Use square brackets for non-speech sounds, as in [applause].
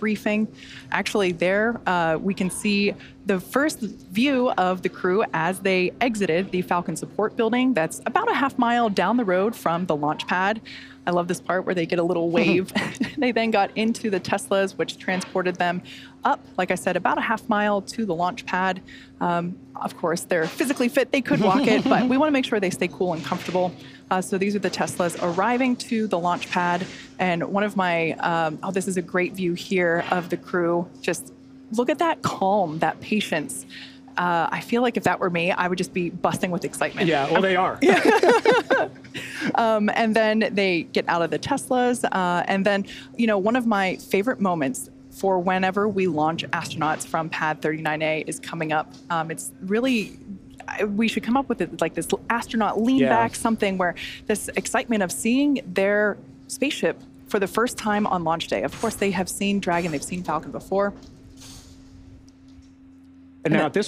briefing. Actually, there uh, we can see the first view of the crew as they exited the Falcon Support Building. That's about a half mile down the road from the launch pad. I love this part where they get a little [laughs] wave. [laughs] they then got into the Teslas, which transported them up, like I said, about a half mile to the launch pad. Um, of course, they're physically fit, they could walk it, but we want to make sure they stay cool and comfortable. Uh, so these are the Teslas arriving to the launch pad. And one of my, um, oh, this is a great view here of the crew. Just look at that calm, that patience. Uh, I feel like if that were me, I would just be busting with excitement. Yeah, well, they are. [laughs] um, and then they get out of the Teslas. Uh, and then, you know, one of my favorite moments for whenever we launch astronauts from Pad 39A is coming up. Um, it's really we should come up with it like this astronaut lean Yeah. back something where this excitement of seeing their spaceship for the first time on launch day. Of course, they have seen Dragon, they've seen Falcon before. And now at this